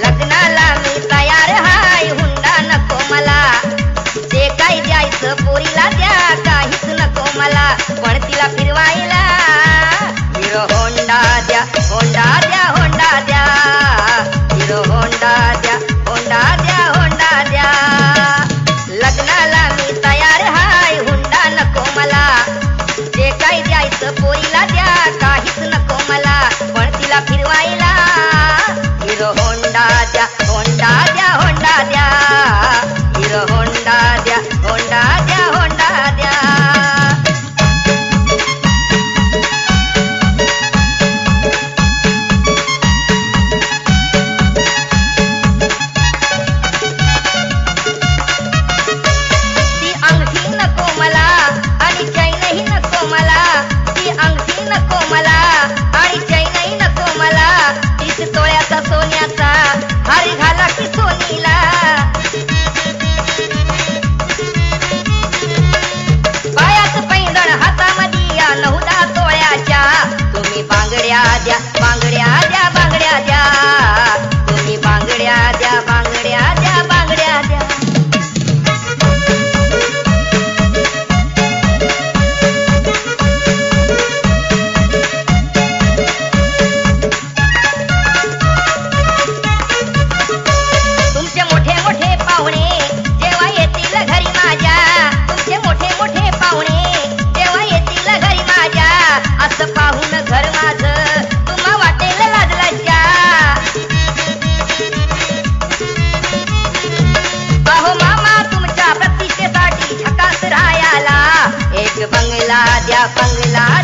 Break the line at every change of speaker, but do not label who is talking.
लग्नाला मी तयार हाय हुंडा नको मला. जे काय द्यायचं पोरीला द्या काहीच नको मला. पण तिला फिरवायला हिरो होंडा द्या होंडा द्या होंडा द्या. हिरो होंडा द्या होंडा द्या होंडा द्या. लग्नाला मी तयार हाय हुंडा नको मला. जे काय द्यायचं पोरीला द्या काहीच नको मला. पण तिला द्या बांगड्या द्या बांगड्या मोठे मोठे पाहुणे जेव्हा घरी माझ्या. तुमचे मोठे मोठे पाहुणे तेव्हा येतील घरी माझ्या. असं पगला